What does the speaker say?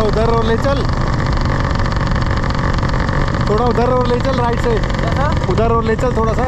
उधर और ले चल। थोड़ा उधर और ले चल राइट से उधर और ले चल थोड़ा सा।